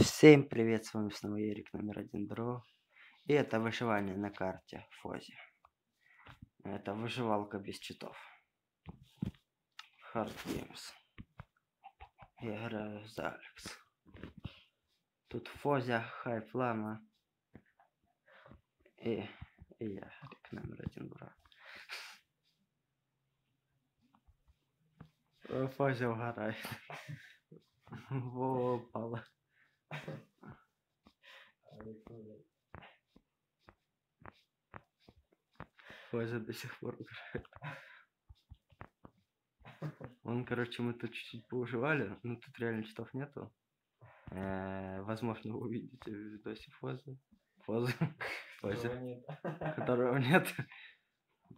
Всем привет, с вами снова Ерик номер один Дро. И это выживание на карте Фози. Это выживалка без читов. Hard Games. Я играю за Алекс. Тут Фозя, Хайп Лама. И, и я, Ерик номер один Дро. Э, Фозя угорает. Во, упала. Фозя до сих пор. Он, короче, мы тут чуть-чуть поуживали, но тут реально читов нету. Э, Возможно, вы увидите в видосе Фозы. Фозы. Фозы. Которого нет.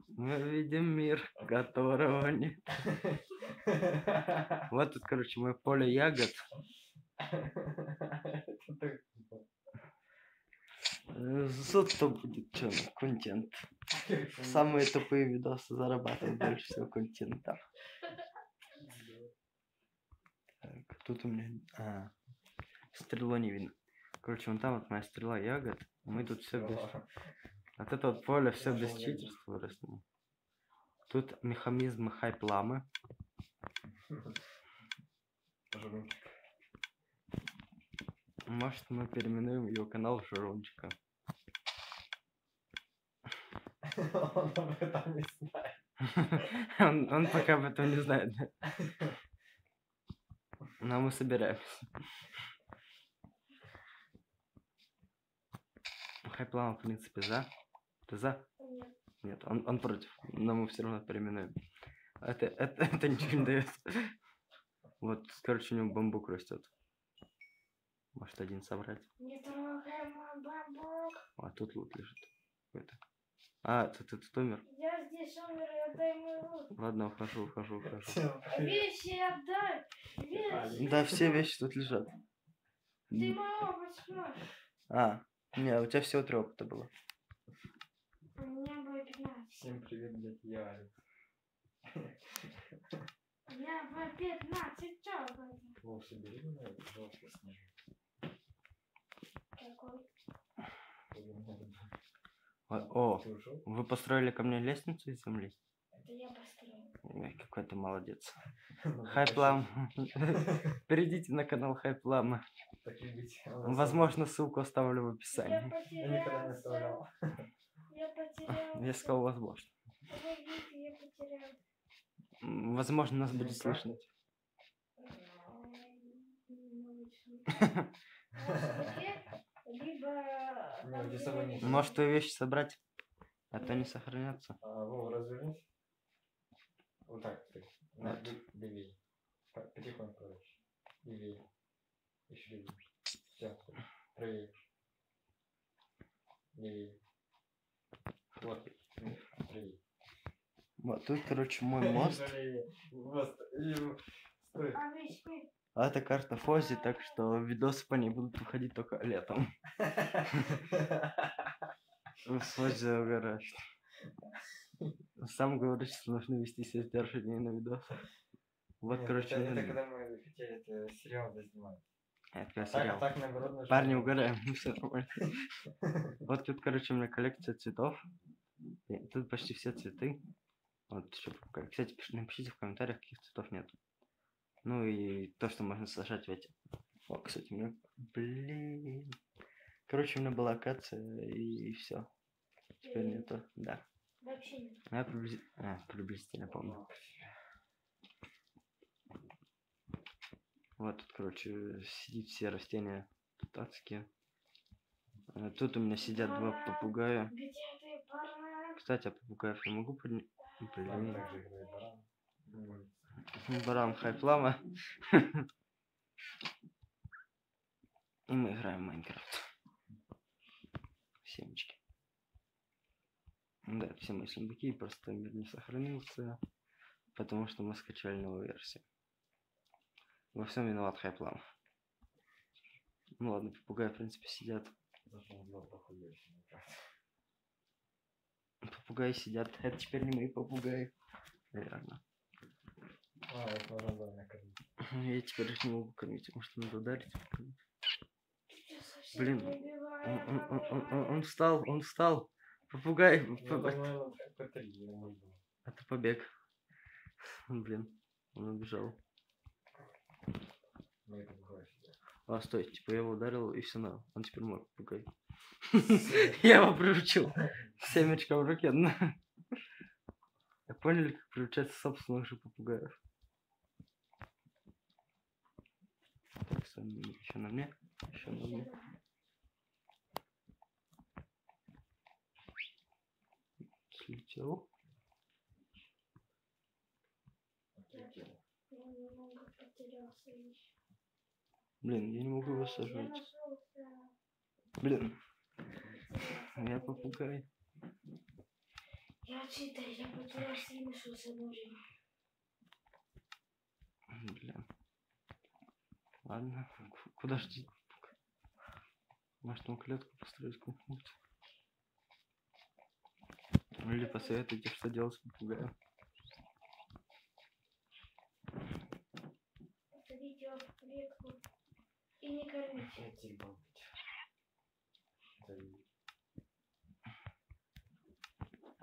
Мы видим мир, которого нет. Вот тут, короче, мое поле ягод. Зато будет что, контент. Самые тупые видосы зарабатывают больше всего контента. Так, тут у меня... А, стрелу не видно. Короче, вон там вот моя стрела ягод. Мы тут все без... От этого поля все без читерства выросло. Тут механизмы хайп Может, мы переименуем его канал в Журончика. Он об этом не знает. он, он пока об этом не знает. да. Но мы собираемся. Хайплама, в принципе, за. Ты за? Нет. Нет, он, он против. Но мы все равно переименуем. Это, это, это ничего не дает. Вот, короче, у него бамбук растет. Может, один собрать. Не трогай мой бамбук. А тут лут лежит. Какой-то. А, тут этот умер. Я здесь умер, и отдай мой лут. Ладно, ухожу, ухожу, ухожу. Вещи отдай. Вещи. Да, все вещи тут лежат. Ты опыт сможешь. А, не, у тебя всего три опыта было. У меня было 15. Всем привет, блядь, я Алекс. Меня было 15 чё? Вов, собери меня, пожалуйста, О, вы построили ко мне лестницу из земли? Это я построил. Ой, какой ты молодец. Ну, Хайплам. Перейдите на канал Хайплама. Возможно, ссылку оставлю в описании. Я никогда не оставлял. Я сказал возможно. Я Возможно, нас будет слышно. Либо... Нет. Может, твои вещи собрать? А то не сохранятся. А, Вова, развернись. Вот так, ты. Вот. По- Потихоньку, короче. Левее. Еще левее. Все, правее. Левее. Вот, правее. Вот тут, короче, мой мост. Мост. Стой. А? А это карта Фози, так что видосы по ней будут выходить только летом. Фози угорает. Сам говорит, что нужно вести себя сдержаннее на видосах. Вот, Нет, короче, это, это надо- когда мы хотели это сериал доснимать. это А так, а сериал. так наоборот нужно- Парни угораем, все нормально. Вот тут, короче, у меня коллекция цветов. Тут почти все цветы. Вот еще. Кстати, пиш- напишите в комментариях, каких цветов нет. Ну и то, что можно сажать в эти. О, кстати, у меня... Блин. Короче, у меня была акация и все. Теперь нету. Да. Вообще нет. Ну, Я приблизи- а, приблизительно помню. Вот тут, короче, сидит все растения тут адские. Э, Тут у меня сидят два попугая. Где ты? Кстати, а попугаев я могу поднять? Там Блин. Баран. Хайплама. И мы играем в Майнкрафт. Семечки. Да, все мои сундуки, просто мир не сохранился. Потому что мы скачали новую версию. Во всем виноват хайплам. Ну ладно, попугаи, в принципе, сидят. Попугаи сидят. Это теперь не мои попугаи. Наверное. А. Я теперь их не могу кормить, потому что надо ударить. Блин, Он, он, он, он, он- встал, он встал. Попугай. Ну, п- по-моему, П3 я не был. Это побег. Блин, он убежал. Всегда. А, стой, типа я его ударил, и все на. Он теперь мой попугай. Я его приручил. Семечко в руке. поняли, как приручать собственных же попугаев. Еще на мне. Еще на мне. Слетел. Блин, я не могу его сажать. Блин, я попугай. Я читер, я потерялся и нашелся ножик. Блин. Ладно, куда деть? Может, там клетку построить какую-нибудь? Или посоветуйте, что делать с попугаем. Посадите его в клетку и не кормите.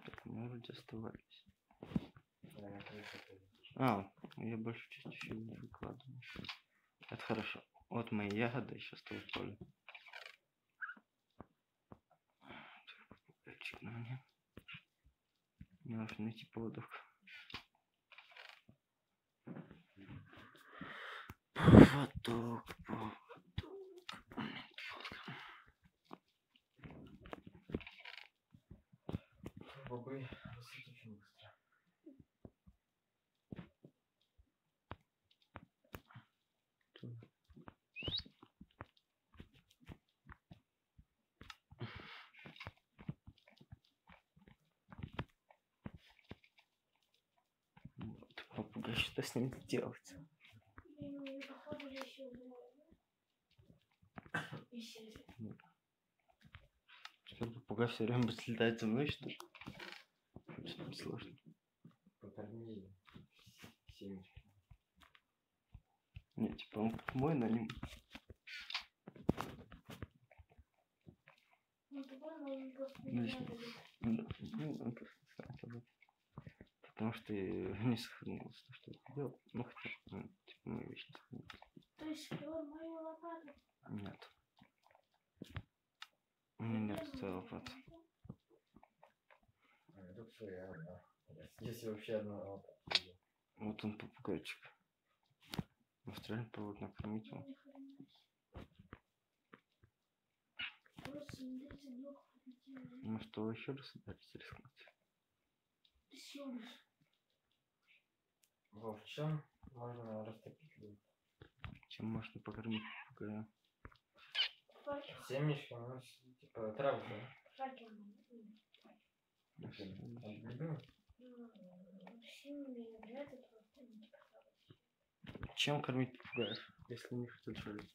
Так, меня вроде оставались. А, я большую часть еще не выкладываю. Это хорошо. Вот мои ягоды сейчас то в поле. На мне. Мне нужно найти поводок. Поводок, поводок. Бобы растут очень быстро. Попугай, что с ним делать? Теперь попугай все время будет летать за мной, что ли? Очень сложно. Покорми семечки. Не, типа он как мой, но не... Ну, тогда мы просто Ну, не здесь надо. Ну, ну, он просто сам собой. Потому что не сохранилось то, что я делал. Ну, хотя, ну, типа, мои вещи не сохранились. То есть спер мою лопату. Нет. У меня нет целой лопаты. А, тут своя одна. Если вообще одна лопата. Вот он попугайчик. Австралия повод накормить его. Ну что, еще раз ударить рискнуть? Еще раз. Во в чем можно растопить лук? Чем можно покормить попугая? Семечки, ну, типа показалось. Чем кормить попугаев, если не хотят жрать?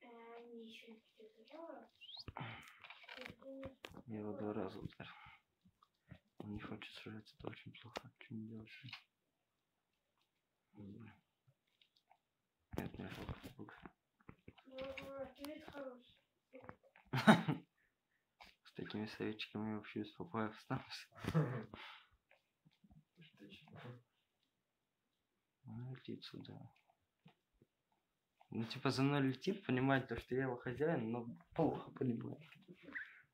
Они еще не хотят жаловаться. Я его два раза ударил. Он не хочет жрать, это очень плохо. Что не делать? Нет, не. Ну, хороший. С такими советчиками я вообще без попугаев останусь. Он летит сюда. Ну, типа, за мной летит, понимает то, что я его хозяин, но плохо понимает.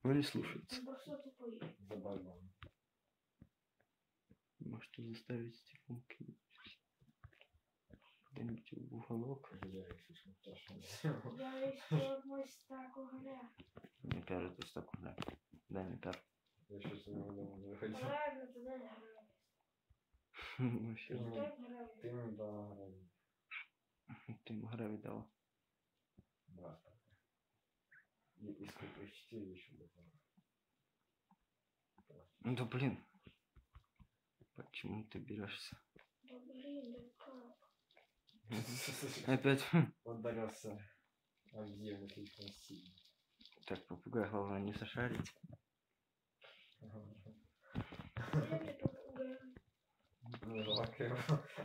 Но не слушается. Может, заставить типа куда-нибудь в уголок. Я страшно сделал. Я испел мой стак угля. Не пер, это так уже. Да, не пер. Я сейчас не выходил. Правильно, туда не. Вообще, Ты мне- мне дала грабить. ты ему гравий дала. Два. И, и сколько? Четыре еще было. Ну да блин. Почему ты берешься? Да блин, да Опять. Хм. Он догадался. А где слишком сильно? Так, попугай, главное, не сошарить. Мне жалко его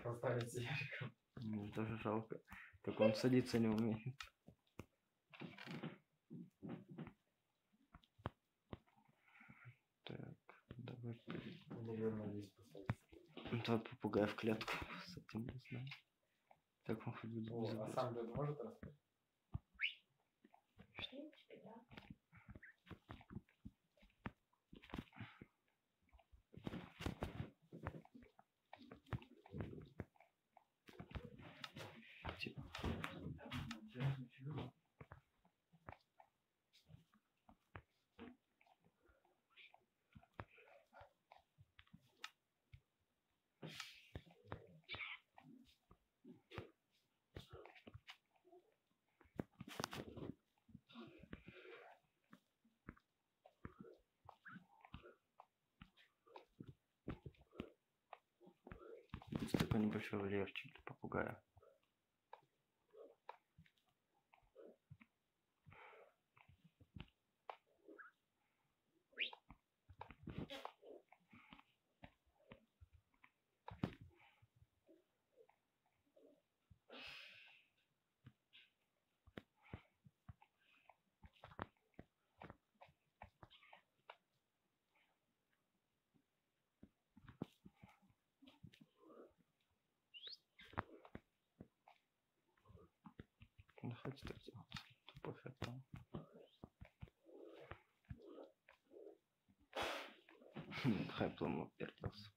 оставить Яриком. Мне тоже жалко. Только он садиться не умеет. Так, давай. Наверное, здесь поставить. Тот попугай в клетку. С этим не знаю. Так он хоть будет О, а забыть. сам лед может растать? В принципе, да. Типа. Небольшой вольерчик для попугая. Так сделать. Тупой хотел. Хайплом обертелся.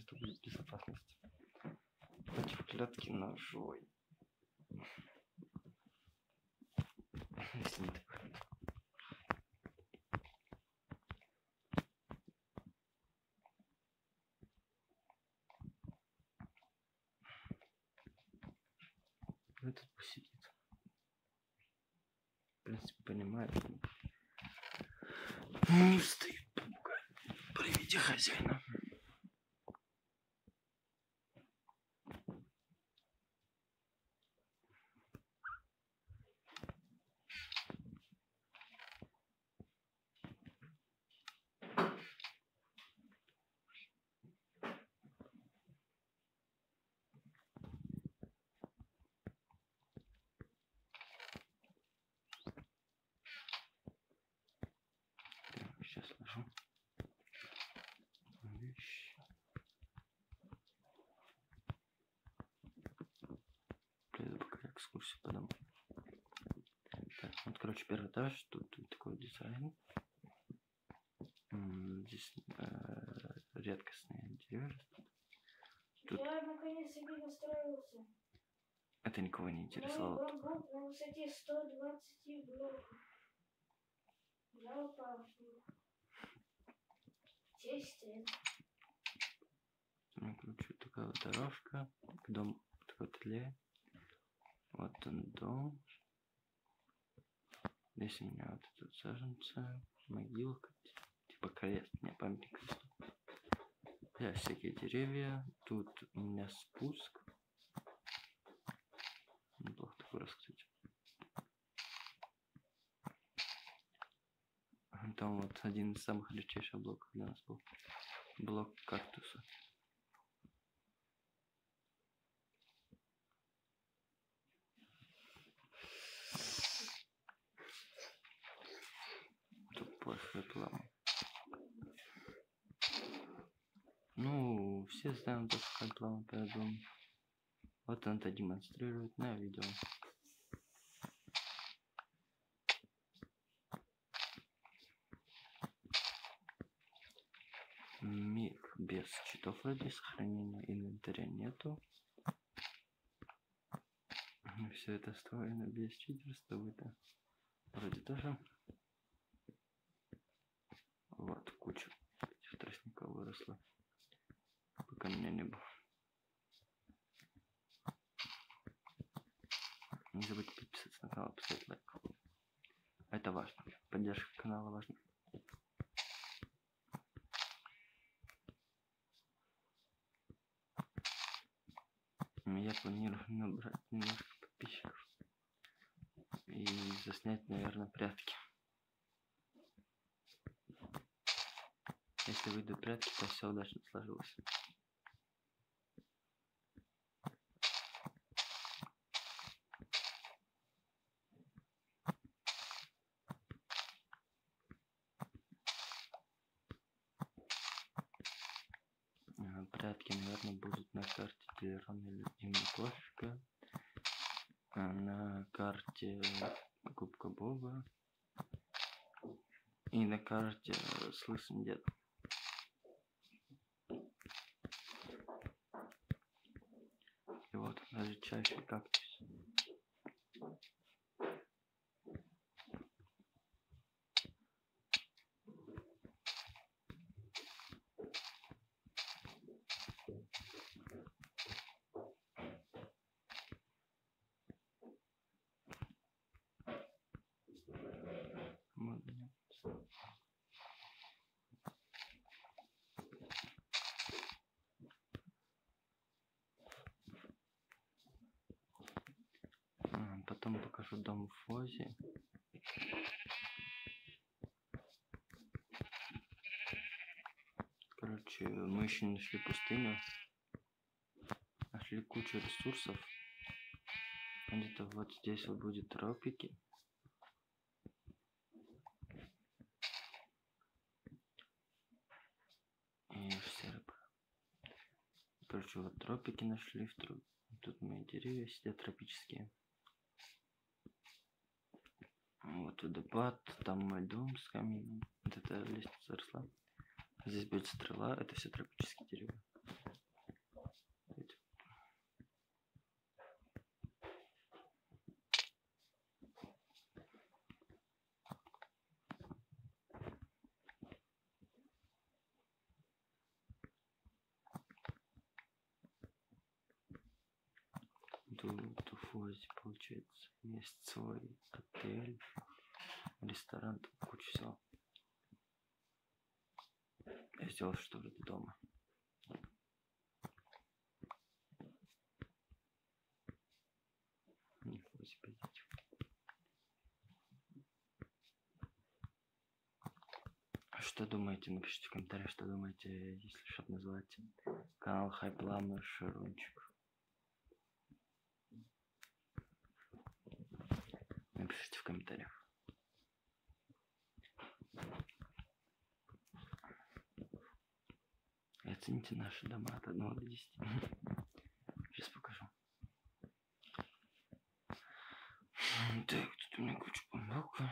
Будет в безопасности. Против клетки ножой. Если не так. Этот посидит. В принципе, понимает. Ну, стоит попугай. При виде хозяина. Сейчас ложу. Вещи. Пока экскурсию по дому. Так, вот, короче, первый этаж. Тут, тут такой дизайн. Здесь э, редкостные деревья растут. Тут- Я наконец себе настроился. Это никого не интересовало. Мой бамбук на высоте 120 блоков. Я упал с. Естественно. Ну, короче, такая вот дорожка к дому, такой тле. Вот он дом. Здесь у меня вот тут саженцы, могилка, типа крест, не памятник. Здесь всякие деревья. Тут у меня спуск. Неплохо такой раз, кстати. Там вот один из самых редчайших блоков для нас был. Блок кактуса. Тупой реклама. Ну, все что реклама перед домом. Вот он это демонстрирует на видео. без читов ради сохранения инвентаря нету. Все это встроено без читерства, это вроде тоже. Вот, куча этих тростников выросла, пока меня не было. Не забудьте подписаться на канал, поставить лайк. Это важно. Поддержка канала важна. Планирую набрать немножко подписчиков и заснять, наверное, прятки. Если выйдут прятки, то все удачно сложилось. А, Прятки, наверное, будут на карте Телерон или Димы Кофика. а На карте Губка Боба. И на карте с дедом. И вот даже чаще кактус. Модно. А, Потом покажу дом в Фозе. Короче, мы еще не нашли пустыню. Нашли кучу ресурсов. Где-то вот здесь вот будет тропики. И все. Короче, вот тропики нашли. Тут мои деревья сидят тропические. Вот водопад, там мой дом с камином. Вот эта лестница росла. Здесь будет стрела, это все тропические деревья. Эти. Тут Уфозе, получается, есть свой отель, ресторан, куча всего. Я сделал что вроде дома. Уфозе пойдите. А Что думаете? Напишите в комментариях, что думаете, если что назвать канал Хайплама Шарунчик. Напишите в комментариях. И оцените наши дома от 1 до 10. Сейчас покажу. Так, тут у меня куча бамбука.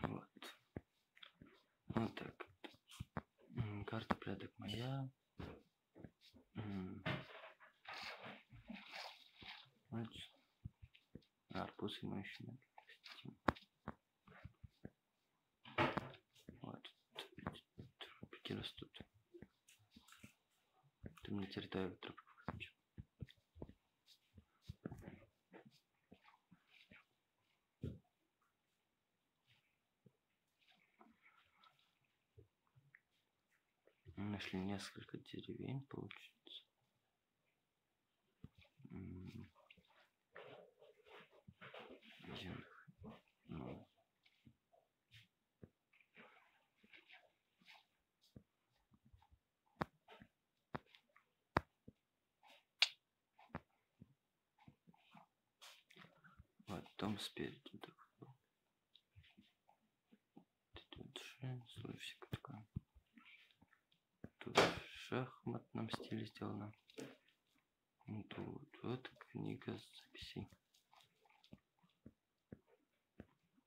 Вот. Вот так. Карта порядок моя. Значит, арбуз мы еще не. Вот. Тропики растут. Это мне территория если несколько деревень получится. Ну. Вот, дом спереди. Тут же, слышишь шахматном стиле сделано. Тут вот книга записей.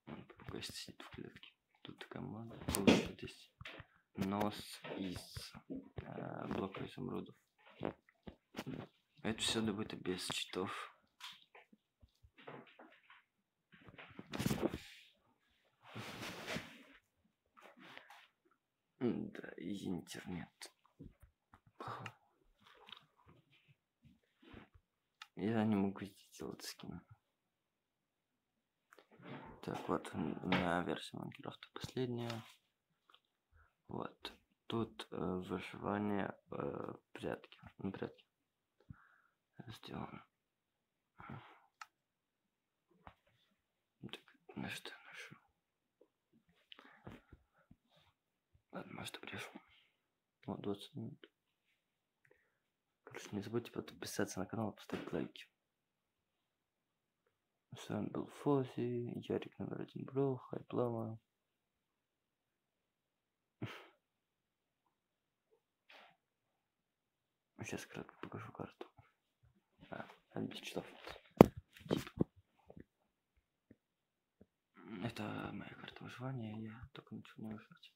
Попугай сидит в клетке. Тут команда получит здесь нос из э, блока изумрудов. Это все добыто без читов. Да, и интернет. Я не могу здесь делать скин. Так, вот у меня версия Майнкрафта последняя. Вот. Тут э, выживание э, прятки. Ну, прятки. Сделано. Так, на что ношу? Ладно, может, обрежу. Вот, 20 минут. Короче, не забудьте подписаться на канал, поставить лайки. С вами был Фози, Ярик номер один Бро, Хайплама. Сейчас кратко покажу карту. А, она без часов. Типа. Это моя карта выживания, я только начал не выживать.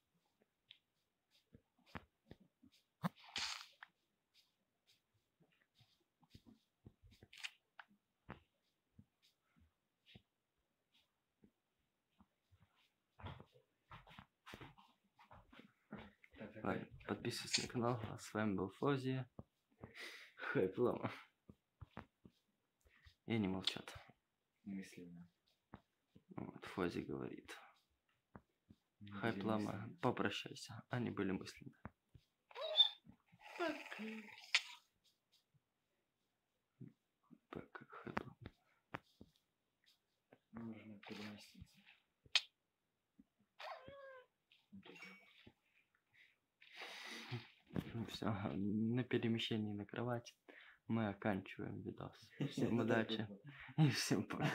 Подписывайтесь на канал. А с вами был Фози. Хайплама. И они молчат. мысленно. Вот, Фози говорит. Хайплама, попрощайся. Они были мысленны. Пока, Хайплама. Нужно переместиться. Все, на перемещении на кровать мы оканчиваем видос. Всем удачи и всем пока.